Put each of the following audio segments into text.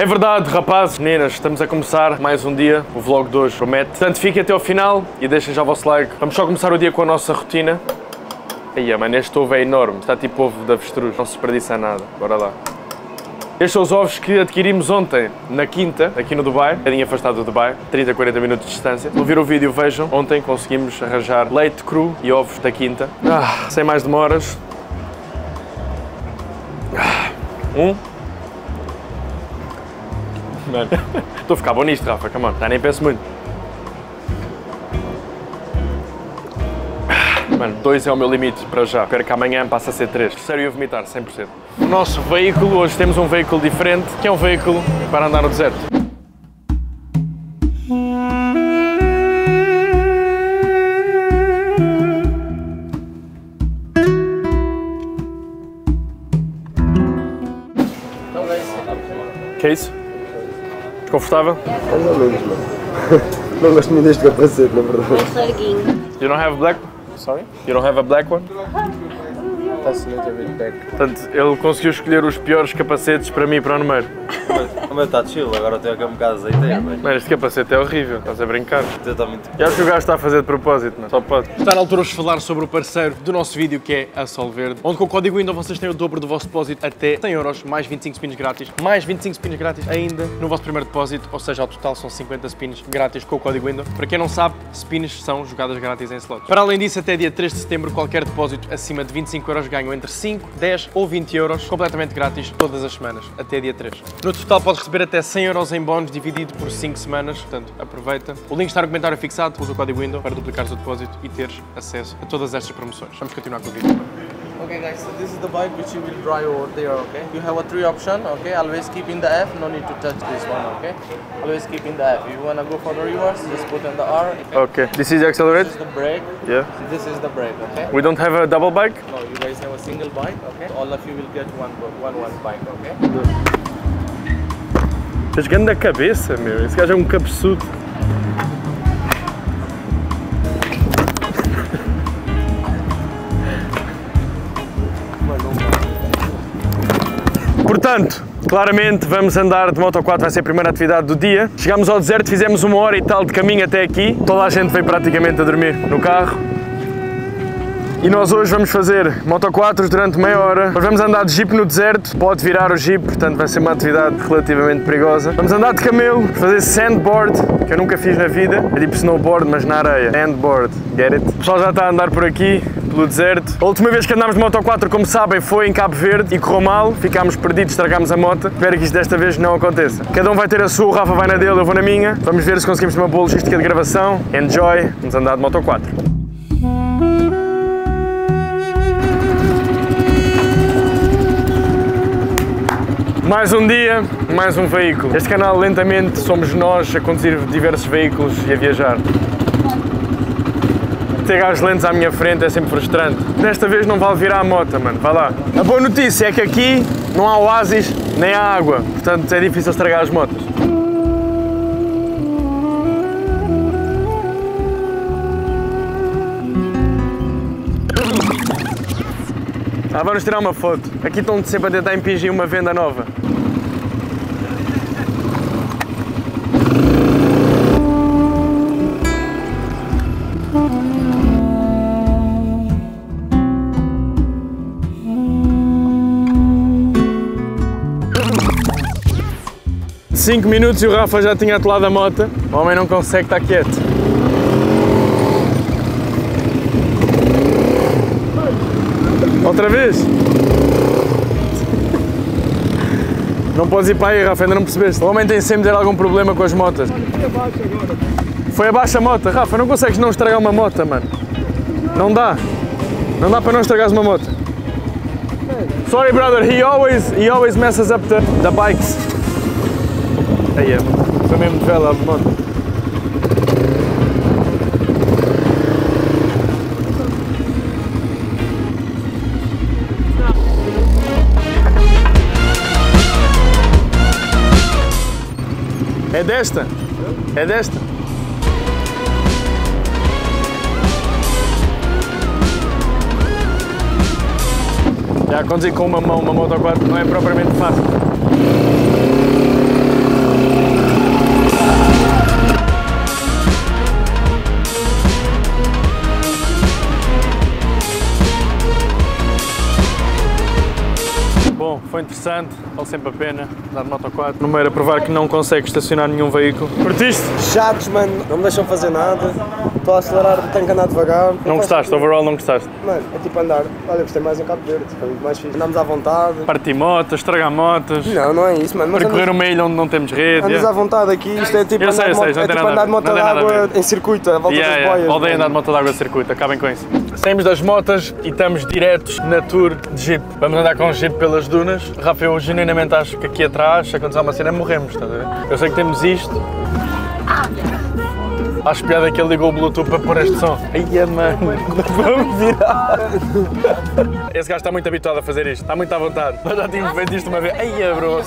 É verdade, rapazes, meninas, estamos a começar mais um dia. O vlog de hoje promete. Portanto, fiquem até ao final e deixem já o vosso like. Vamos só começar o dia com a nossa rotina. Aí, mano, este ovo é enorme. Está tipo ovo de avestruz. Não se desperdiça nada. Bora lá. Estes são os ovos que adquirimos ontem na quinta, aqui no Dubai, um bocadinho afastado do Dubai, 30, 40 minutos de distância. Se viram o vídeo, vejam. Ontem conseguimos arranjar leite cru e ovos da quinta. Ah, sem mais demoras. Ah, Um. Estou a ficar bom nisto, Rafa, come on. Nem penso muito. Mano, dois é o meu limite para já. Quero que amanhã passe a ser três. Sério, ia vomitar, 100%. O nosso veículo, hoje temos um veículo diferente, que é um veículo para andar no deserto. Que é isso? Desconfortável? Mais ou menos, mano. Não gosto muito deste capacete, na verdade. larguinho. You don't have a black? Sorry? You don't have a black one? Muito a back. Portanto, ele conseguiu escolher os piores capacetes para mim e para o número. O meu está chill, agora tenho aqui um bocado de azeiteiro, mas Mano, este capacete é horrível, estás a brincar. eu estou muito. E acho que o gajo está a fazer de propósito, mano. Só pode. Está na altura de falar sobre o parceiro do nosso vídeo, que é a Sol Verde, onde com o código Windows vocês têm o dobro do vosso depósito até 100 euros, mais 25 spins grátis, mais 25 spins grátis ainda no vosso primeiro depósito, ou seja, ao total são 50 spins grátis com o código Windows. Para quem não sabe, spins são jogadas grátis em slots. Para além disso, até dia 3 de setembro, qualquer depósito acima de 25 euros ganham entre 5, 10 ou 20 euros, completamente grátis todas as semanas, até dia 3. No total podes receber até 100 euros em bónus dividido por 5 semanas, portanto aproveita. O link está no comentário fixado, usa o código Windows para duplicares o depósito e teres acesso a todas estas promoções. Vamos continuar com o vídeo. Okay guys, so this is the bike which you will drive over there, okay? You have a three option, okay? Always keep in the F, no need to touch this one, okay? Always keep in the F. If you wanna go for the reverse, just put in the R. Ok, this is the accelerate? This is the brake. Yeah. This is the brake, okay? We don't have a double bike? No, you guys have a single bike, okay? All of you will get one one one bike, okay? Tens grande cabeça, meu. Esse gajo é um cabeçudo. Portanto, claramente vamos andar de Moto 4, vai ser a primeira atividade do dia. Chegámos ao deserto, fizemos uma hora e tal de caminho até aqui. Toda a gente veio praticamente a dormir no carro. E nós hoje vamos fazer Moto 4 durante meia hora. Nós vamos andar de jeep no deserto, pode virar o jeep, portanto vai ser uma atividade relativamente perigosa. Vamos andar de camelo, fazer sandboard, que eu nunca fiz na vida. É tipo snowboard, mas na areia. Sandboard, get it? O pessoal já está a andar por aqui, pelo deserto. A última vez que andámos de Moto 4, como sabem, foi em Cabo Verde e correu mal. Ficámos perdidos, estragámos a moto. Espero que isto desta vez não aconteça. Cada um vai ter a sua, o Rafa vai na dele, eu vou na minha. Vamos ver se conseguimos ter uma boa logística de gravação. Enjoy, vamos andar de Moto 4. Mais um dia, mais um veículo. Este canal, lentamente, somos nós a conduzir diversos veículos e a viajar. Ter gajos lentos à minha frente é sempre frustrante. Desta vez não vale virar a moto, mano. Vai lá. A boa notícia é que aqui não há oásis nem há água. Portanto, é difícil estragar as motos. Ah, vamos tirar uma foto. Aqui estão sempre a tentar impingir uma venda nova. Cinco minutos e o Rafa já tinha atolado a moto. O homem não consegue estar quieto. Outra vez? Não podes ir para aí, Rafa, ainda não percebeste. O homem tem sempre de algum problema com as motas. Foi abaixo a moto. Rafa, não consegues não estragar uma moto, mano. Não dá. Não dá para não estragares uma moto. Sorry, brother. He always, he always messes up the, the bikes. Aí é, foi mesmo de vela moto. É desta? É desta? Já conduzir com uma mão uma moto 4 não é propriamente fácil. Interessante, vale sempre a pena andar de Moto 4. Primeiro a provar que não consegue estacionar nenhum veículo. Curtiste? Chatos, mano, não me deixam fazer nada. Estou a acelerar, tenho que andar devagar. Não gostaste? Overall não gostaste? Mano, é tipo andar. Olha, gostei mais em Cabo Verde, foi muito mais fixe. Andamos à vontade. Partir motas, estragar motas, Não, não é isso, mano. Mas percorrer uma ilha onde não temos rede. andas yeah. à vontade aqui, isto é tipo andar, de moto, é tipo andar de moto d'água em circuito, a volta das boias. Odeio andar de moto d'água de circuito, acabem com isso. Saímos das motas e estamos diretos na tour de Jeep. Vamos andar com o Jeep pelas dunas. Rafa, eu genuinamente acho que aqui atrás, se acontecer uma cena, morremos, estás a ver? Eu sei que temos isto. Acho piada que ele ligou o Bluetooth para pôr este som. Ai, mano, vamos virar. Esse gajo está muito habituado a fazer isto, está muito à vontade. Nós já tínhamos feito isto uma vez. Ai, bro,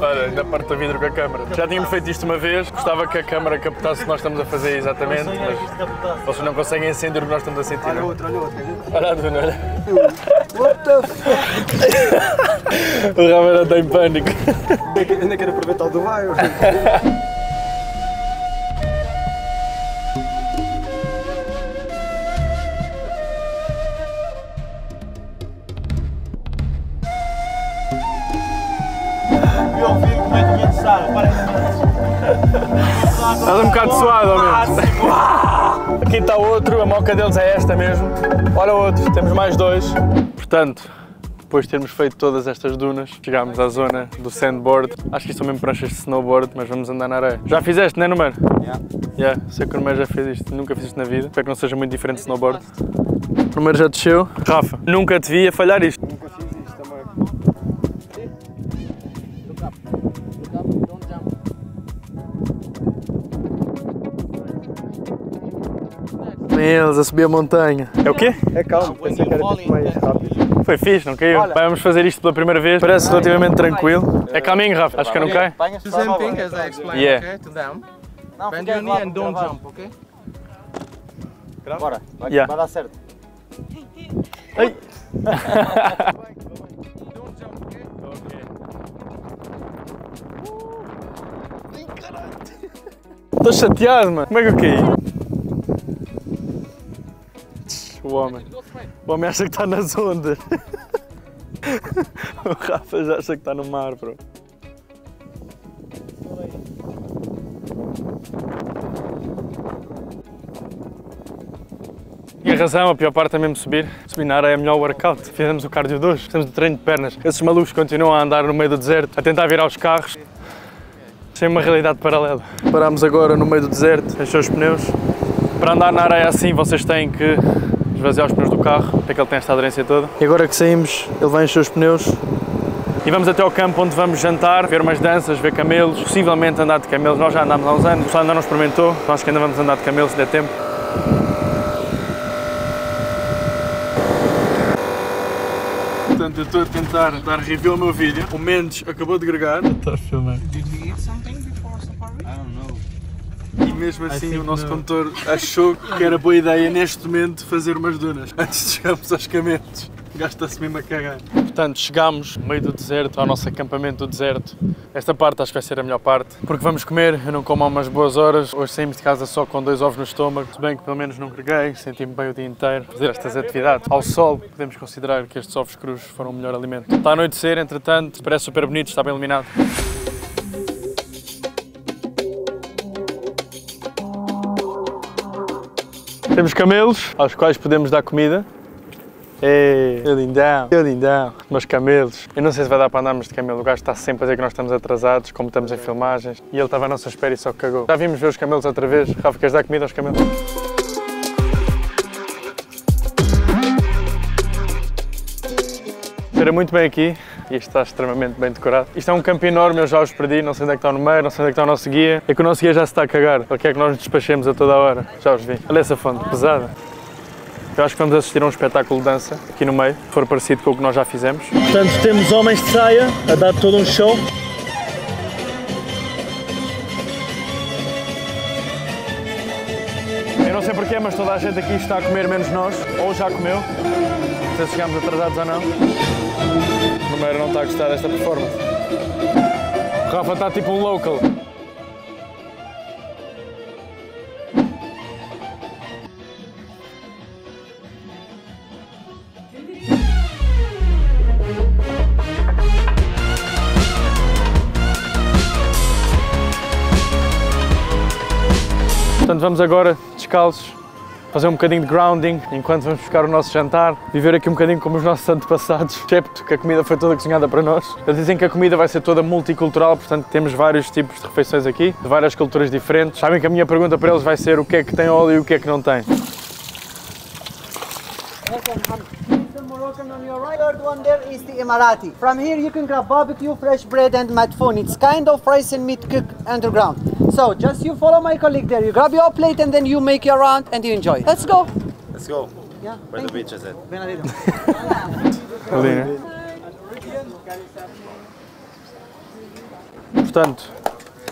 olha, ainda parte o vidro com a câmera. Já tínhamos feito isto uma vez, gostava que a câmera captasse o que nós estamos a fazer exatamente, mas vocês não conseguem acender o que nós estamos a sentir. Olha outro, olha outro. Olha a duna, olha. What the fuck? O Rafa está em pânico. Ainda quero- Ainda quero aproveitar o Dubai. Meu filho, como é que me Estás um bocado suado, ao menos. Aqui está outro, a moca deles é esta mesmo. Olha outro, temos mais dois. Portanto, depois de termos feito todas estas dunas, chegámos à zona do sandboard. Acho que isto são mesmo pranchas de snowboard, mas vamos andar na areia. Já fizeste, não é, Numer? Yeah. Yeah, sei que o Numer já fez isto, nunca fiz isto na vida. Espero que não seja muito diferente de snowboard. O Numer já desceu. Rafa, nunca te vi a falhar isto. Nunca fiz isto Eles a subir a montanha. É o quê? É calmo, pensei que era tipo mais rápido. Foi fixe, não caiu? Vamos fazer isto pela primeira vez. Parece relativamente tranquilo. É caminho, Rafa. Acho que eu não cai. The same thing as I explained, Yeah. okay, to them. Não, Bend your knee and don't jump, okay? Bora, vai, Yeah. vai dar certo. Ai. Estou chateado, mano. Como é que eu caí? O homem. O homem acha que está nas ondas. O Rafa já acha que está no mar, bro. E a razão, a pior parte é mesmo subir. Subir na areia é o melhor workout. Fizemos o cardio 2, fizemos o treino de pernas. Esses malucos continuam a andar no meio do deserto, a tentar virar os carros. Sem uma realidade paralela. Parámos agora no meio do deserto, encheu os pneus. Para andar na areia assim, vocês têm que esvaziar os pneus do carro, porque é que ele tem esta aderência toda. E agora que saímos, ele vai encher os pneus. E vamos até ao campo onde vamos jantar, ver umas danças, ver camelos, possivelmente andar de camelos. Nós já andámos há uns anos, o pessoal ainda não experimentou, então acho que ainda vamos andar de camelos se der tempo. Portanto, eu estou a tentar dar review ao meu vídeo. O Mendes acabou de gregar. Está a filmar. E mesmo assim o nosso condutor achou que era boa ideia neste momento fazer umas dunas. Antes de chegarmos aos camelos. Gasta-se mesmo a cagar. Portanto, chegámos no meio do deserto, ao nosso acampamento do deserto. Esta parte acho que vai ser a melhor parte, porque vamos comer, eu não como há umas boas horas. Hoje saímos de casa só com dois ovos no estômago, se bem que pelo menos não greguei, senti-me bem o dia inteiro. Fazer estas atividades ao sol, podemos considerar que estes ovos crus foram o melhor alimento. Está a anoitecer, entretanto, parece super bonito, está bem iluminado. Temos camelos, aos quais podemos dar comida. É, eu lindão, eu lindão, meus camelos. Eu não sei se vai dar para andarmos de camelo, o gajo está sempre a dizer que nós estamos atrasados, como estamos em filmagens, e ele estava à nossa espera e só cagou. Já vimos ver os camelos outra vez. Rafa, queres dar comida aos camelos? Cheira muito bem aqui e está extremamente bem decorado. Isto é um campo enorme, eu já os perdi, não sei onde é que está o número, não sei onde é que está o nosso guia. É que o nosso guia já se está a cagar, ele quer que nós nos despachemos a toda a hora. Já os vi. Olha essa fonte, pesada. Eu acho que vamos assistir a um espetáculo de dança aqui no meio, se for parecido com o que nós já fizemos. Portanto, temos homens de saia a dar todo um show. mas toda a gente aqui está a comer, menos nós. Ou já comeu. Não sei se chegámos atrasados ou não. O número não está a gostar desta performance. O Rafa está tipo um local. Portanto, vamos agora descalços fazer um bocadinho de grounding enquanto vamos buscar o nosso jantar, viver aqui um bocadinho como os nossos antepassados, excepto que a comida foi toda cozinhada para nós. Eles dizem que a comida vai ser toda multicultural, portanto temos vários tipos de refeições aqui, de várias culturas diferentes. Sabem que a minha pergunta para eles vai ser o que é que tem óleo e o que é que não tem. Emirati. From here you can grab barbecue, fresh bread and madfoon. It's kind of rice and meat cooked underground. So just you follow my colleague there. You grab your plate and then you make your round and you enjoy. Let's go. Let's go. Yeah. Where the beach is it? Né? Portanto,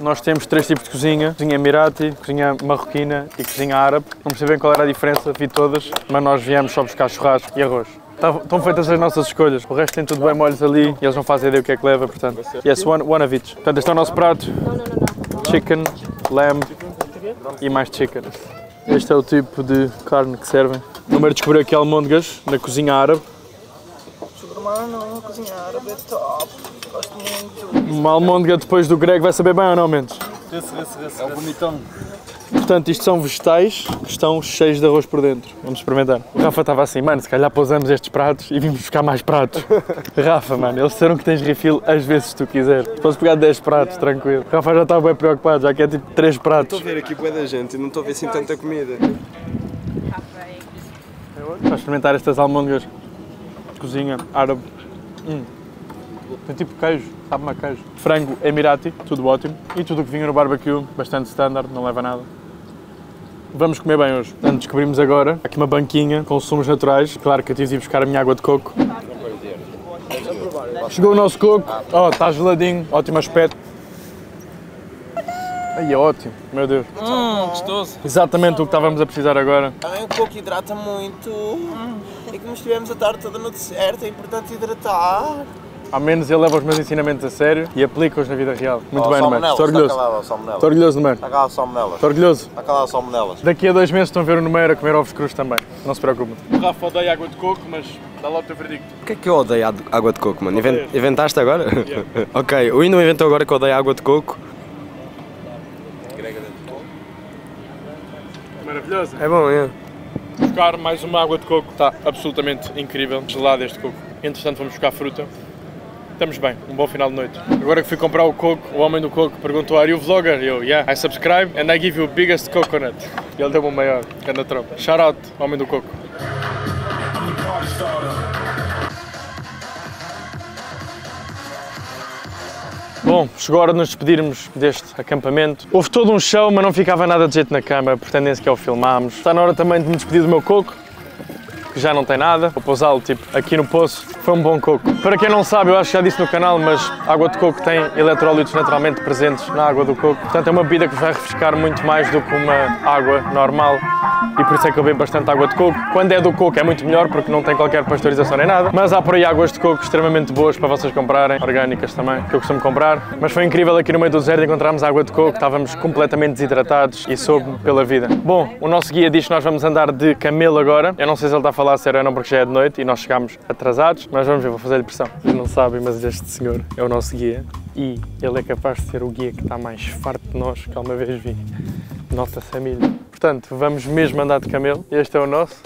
nós temos três tipos de cozinha: cozinha emirati, cozinha marroquina e cozinha árabe. Não percebi bem qual era a diferença, vi todas, mas nós viemos só buscar churrasco e arroz. Tá- Estão feitas as nossas escolhas. O resto tem tudo bem molhos ali e eles não fazem ideia o que é que leva, portanto. Yes, one, one of each. Portanto, este é o nosso prato. Chicken, lamb e mais chicken. Este é o tipo de carne que servem. Primeiro descobri aqui almôndegas na cozinha árabe. Mano, cozinha árabe é top. Gosto muito. Uma almôndega depois do grego vai saber bem ou não, Mendes? É o bonitão. Portanto, isto são vegetais que estão cheios de arroz por dentro. Vamos experimentar. O Rafa estava assim, mano, se calhar pousamos estes pratos e vimos buscar mais pratos. Rafa, mano, eles disseram que tens refill às vezes que tu quiseres. Podes pegar 10 pratos, tranquilo. O Rafa já estava bem preocupado, já que é tipo 3 pratos. Estou a ver aqui boa da gente e não estou a ver assim tanta comida. Vamos experimentar estas almôndegas de cozinha árabe. Hum. Tem tipo queijo, sabe-me a queijo. Frango emirati, tudo ótimo. E tudo o que vinha no barbecue, bastante standard, não leva nada. Vamos comer bem hoje. Portanto, descobrimos agora aqui uma banquinha com sumos naturais. Claro que eu tive de ir buscar a minha água de coco. Chegou o nosso coco. Oh, está geladinho, ótimo aspecto. Ai, é ótimo, meu Deus. Hum, gostoso. Exatamente o que estávamos a precisar agora. Também o coco hidrata muito. E como estivemos a tarde toda no deserto, é importante hidratar. Ao menos ele leva os meus ensinamentos a sério e aplica-os na vida real. Muito Oh, bem, salmonela, Numer. Estou Está orgulhoso. salmonela. Estou orgulhoso, Numer. Está calado, salmonela. Estou orgulhoso. Está calado, salmonelas. Daqui a dois meses estão a ver o Numeiro a comer ovos crus também. Não se preocupe. O Rafa odeia água de coco, mas dá lá o teu verdicto. Porquê é que eu odeio a- água de coco, mano? Inven- inventaste agora? ok, o Indo inventou agora que eu odeio água de coco. Maravilhoso. É bom, é. Buscar mais uma água de coco. Está absolutamente incrível. Gelado este coco. Entretanto, vamos buscar fruta. Estamos bem, um bom final de noite. Agora que fui comprar o coco, o homem do coco perguntou: Are you vlogger? Eu, yeah, I subscribe and I give you biggest coconut. E ele deu-me o maior, canda tropa. Shout out, homem do coco. Bom, chegou a hora de nos despedirmos deste acampamento. Houve todo um show, mas não ficava nada de jeito na câmara, portanto nem sequer o filmámos. Está na hora também de me despedir do meu coco, que já não tem nada. Vou pousá-lo tipo aqui no poço. Foi um bom coco. Para quem não sabe, eu acho que já disse no canal, mas água de coco tem eletrólitos naturalmente presentes na água do coco. Portanto é uma bebida que vai refrescar muito mais do que uma água normal. E por isso é que eu bebo bastante água de coco. Quando é do coco é muito melhor porque não tem qualquer pasteurização nem nada. Mas há por aí águas de coco extremamente boas para vocês comprarem, orgânicas também, que eu costumo comprar. Mas foi incrível aqui no meio do deserto encontrarmos água de coco, estávamos completamente desidratados e soube pela vida. Bom, o nosso guia diz que nós vamos andar de camelo agora. Eu não sei se ele está a falar sério ou não porque já é de noite e nós chegámos atrasados, mas vamos ver, vou fazer-lhe pressão. Não sabem, mas este senhor é o nosso guia e ele é capaz de ser o guia que está mais farto de nós que alguma vez vi. Nota-se a milha. Portanto, vamos mesmo andar de camelo. Este é o nosso.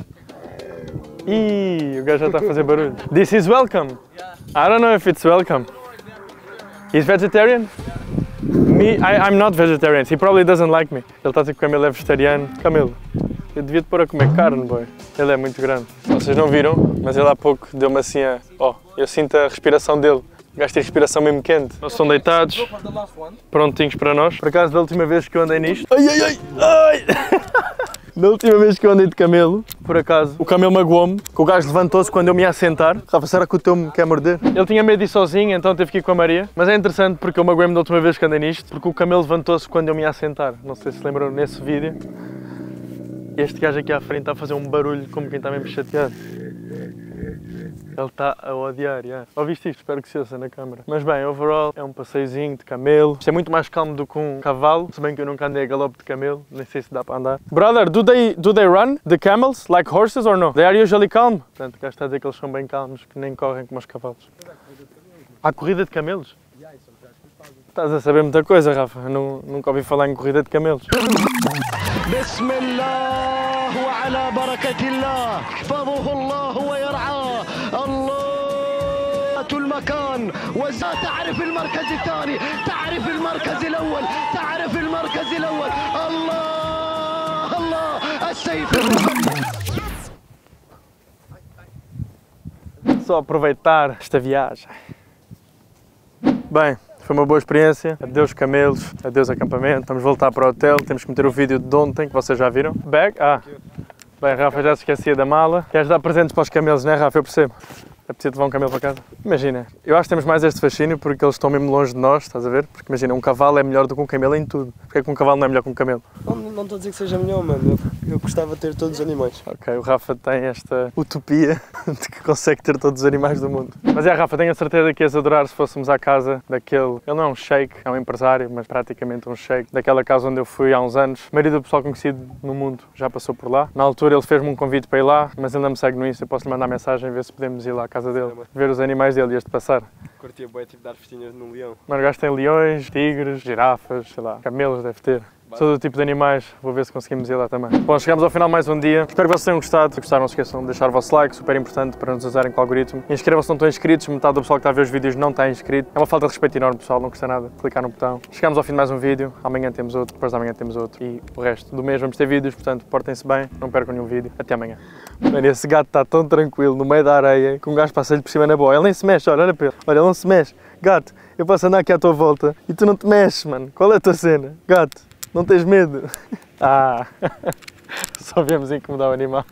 Ih, o gajo já está a fazer barulho. This is welcome. I don't know if it's welcome. He's vegetarian? Me, I, I'm not vegetarian. He probably doesn't like me. Ele está a dizer que o camelo é vegetariano. Camelo, eu devia te pôr a comer carne, boy. Ele é muito grande. Vocês não viram, mas ele há pouco deu-me assim a... Oh, eu sinto a respiração dele. O gajo tem respiração mesmo quente. Nós estão deitados, prontinhos para nós. Por acaso, da última vez que eu andei nisto... Ai, ai, ai! ai. Da última vez que eu andei de camelo, por acaso, o camelo magoou-me, que o gajo levantou-se quando eu me ia sentar. Rafa, será que o teu me quer morder? Ele tinha medo de ir sozinho, então teve que ir com a Maria. Mas é interessante porque eu magoei-me da última vez que andei nisto, porque o camelo levantou-se quando eu me ia sentar. Não sei se lembram nesse vídeo. Este gajo aqui à frente está a fazer um barulho como quem está mesmo chateado. Ele está a odiar, já. Ouviste isto? Espero que se ouça na câmara. Mas bem, overall, é um passeiozinho de camelo. Isto é muito mais calmo do que um cavalo, se bem que eu nunca andei a galope de camelo, nem sei se dá para andar. Brother, do they, do they run, the camels, like horses or no? They are usually calm. Portanto, o gajo está a dizer que eles são bem calmos, que nem correm como os cavalos. Há corrida de camelos? Estás a saber muita coisa, Rafa. Eu nu- nunca ouvi falar em corrida de camelos. بسم الله وعلى بركة الله احفظه الله الله المكان وزا تعرف المركز الثاني تعرف المركز الأول تعرف المركز الأول الله الله السيف الرهيب Só aproveitar esta viagem. Bem, foi uma boa experiência. Adeus camelos, adeus acampamento. Vamos voltar para o hotel. Temos que meter o vídeo de ontem, que vocês já viram. Bag? Ah. Bem, Rafa já se esquecia da mala. Queres dar presentes para os camelos, não é, Rafa? Eu percebo. É preciso levar um camelo para casa. Imagina, eu acho que temos mais este fascínio porque eles estão mesmo longe de nós, estás a ver? Porque imagina, um cavalo é melhor do que um camelo em tudo. Porque é que um cavalo não é melhor que um camelo? Não, não estou a dizer que seja melhor, mano. Eu, gostava de ter todos os animais. Ok, o Rafa tem esta utopia de que consegue ter todos os animais do mundo. Mas é, Rafa, tenho a certeza que ias adorar se fôssemos à casa daquele. Ele não é um sheik, é um empresário, mas praticamente um sheik. Daquela casa onde eu fui há uns anos. A maioria do pessoal conhecido no mundo já passou por lá. Na altura ele fez-me um convite para ir lá, mas ainda me segue no Insta. Eu posso lhe mandar mensagem ver se podemos ir lá à casa dele, ver os animais dele e este passar. Curtia bem, tipo, dar festinhas num leão. Mano, o gajo tem leões, tigres, girafas, sei lá, camelos deve ter. Todo tipo de animais, vou ver se conseguimos ir lá também. Bom, chegamos ao final mais um dia. Espero que vocês tenham gostado. Se gostaram, não se esqueçam de deixar o vosso like, super importante para nos usarem com o algoritmo. Inscrevam-se se não estão inscritos, metade do pessoal que está a ver os vídeos não está inscrito. É uma falta de respeito enorme, pessoal, não custa nada clicar no botão. Chegamos ao fim de mais um vídeo, amanhã temos outro, depois de amanhã temos outro e o resto do mês vamos ter vídeos, portanto portem-se bem, não percam nenhum vídeo. Até amanhã. Mano, esse gato está tão tranquilo no meio da areia que um gajo passa-lhe por cima na boa. Ele nem se mexe, olha, olha para ele. Olha, ele não se mexe. Gato, eu posso andar aqui à tua volta e tu não te mexes, mano. Qual é a tua cena? Gato, não tens medo? Ah, só viemos incomodar o animal.